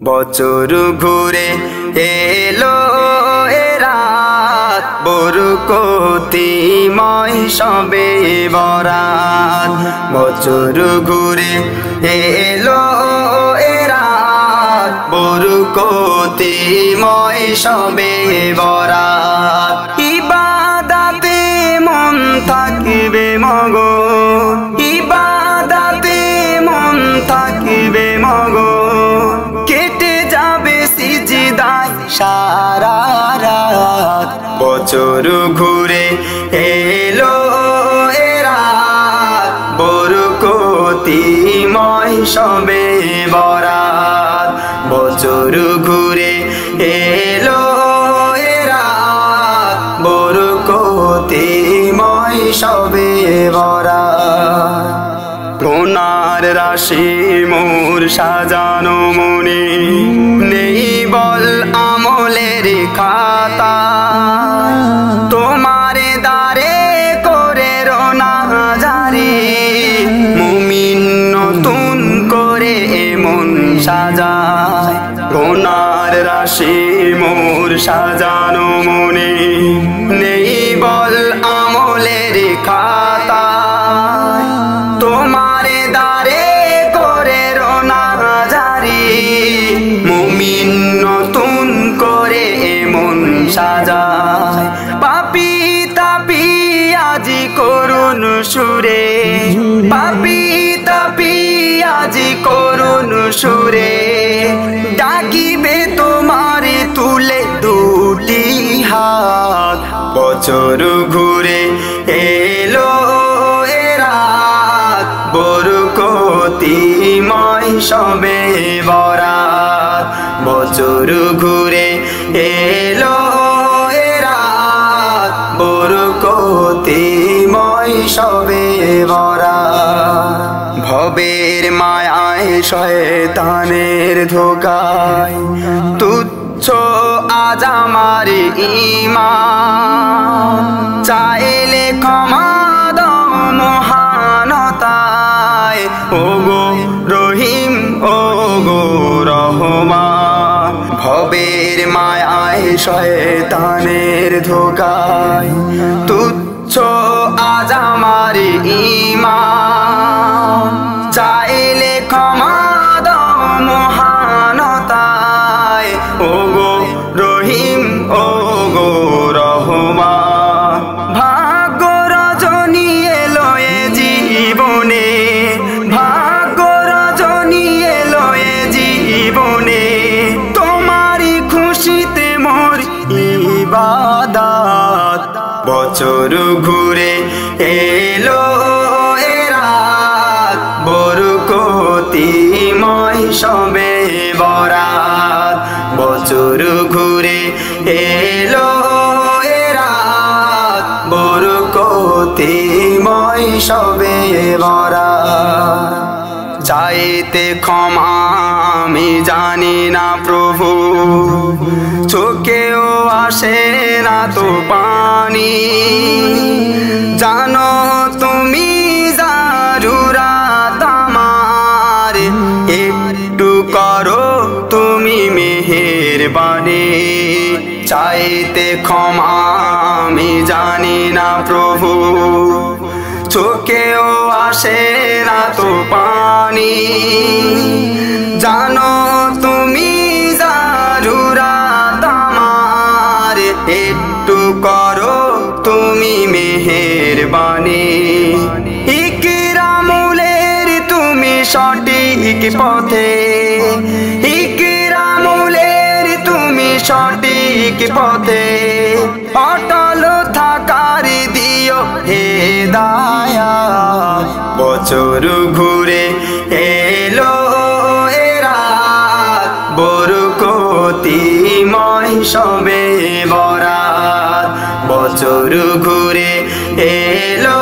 বছর ঘুরে এলো এরাত বরুকতিময় সবে বরাত। বছর ঘুরে এলো এরাত বরুকতিময় সবে বরাত। ইবাদাতে মন থাকিবে মগ বছর ঘুরে এলো এরাত বরকতিময় সবে বরাত। বছর ঘুরে এলো এরাত বরকতিময় সবে বরাত। গোনার রাশি মোর সাজানো মনে। নেই বল আমলের খাতা। সাজায়। গোনার রাশি মোর সাজানো মনে। নেই বল আমলের খাতা। তোমারে দারে করে রোনা জারি মুমিন নতুন করে এমন সাজায়। পাপি তাপি আজি করুন সুরে। পাপি আজি করুন সুরে, ডাকিবে তোমারে তুলে দুটি হাত। বছর ঘুরে এলো এরাত বরকতিময় সবে বরাত। বছর ঘুরে এলো এরাত বরকতিময় সবে মায়ায় শয়তানের ধোকায়। তুচ্ছ আজ আমার ইমা চাইলে ক্ষমা মহানতায়। ও গো রহিম ও গো রহমান। ভবের মায়ায় শয়তানের ধোকায়। তুচ্ছ আজ আমার ইমান বছর ঘুরে এলো এরাত বরকতিময় সবে বরাত। বছর ঘুরে এলো এরাত বরকতিময় সবে বরাত। চাইতে ক্ষমা জানি না প্রভু, চোখেও আসে না তো পানি। জানো তুমি জারুরা তামার একটু করো তুমি মেহের বাণী চাইতে ক্ষমা আমি জানি না প্রভু চোখেও আসে না তো পানি। জানো তুমি জারুরা তামার, একটু করো তুমি মেহের বাণী ইকিরামুলের তুমি সঠিক পথে। ইকিরামুলের তুমি সঠিক পথে। অটল থাকার দিও হে দায়া বছর ঘুরে এলো সবে বরাত। বছর ঘুরে এলো